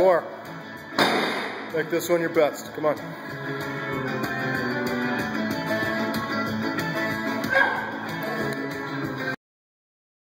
more. Make this one your best. Come on.